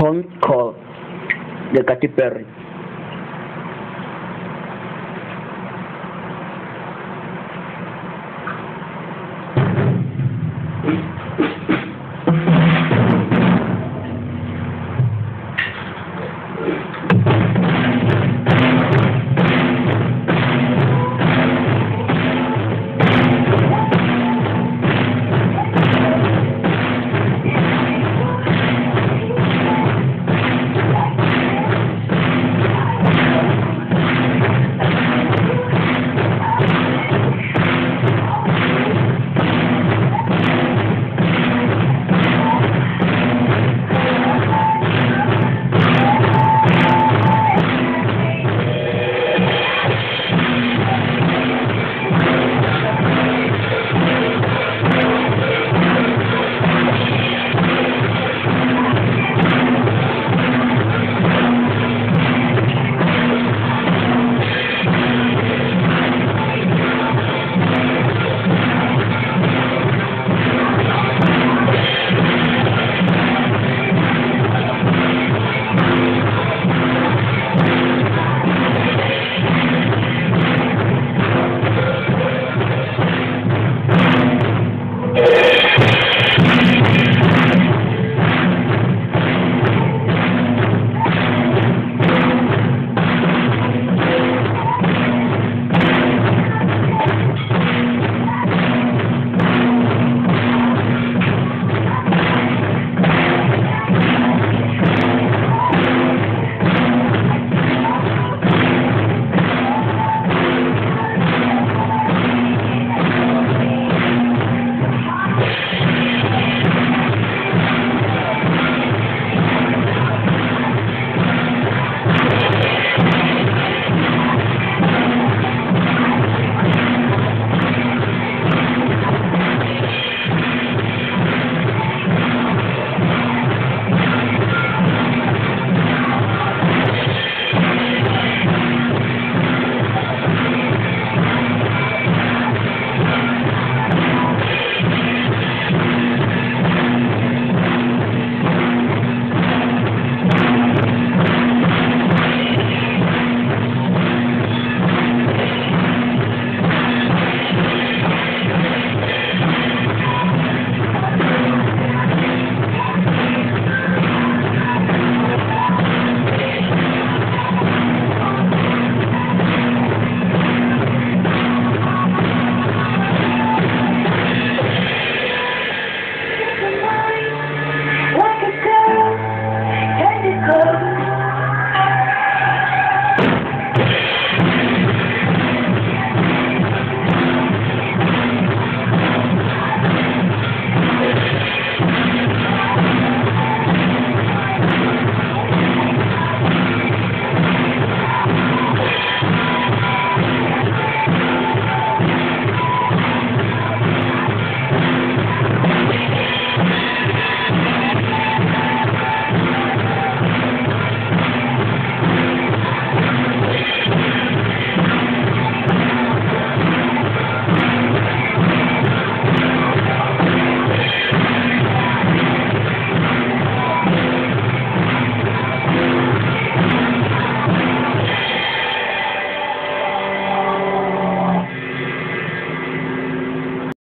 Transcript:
Home Call de Katy Perry.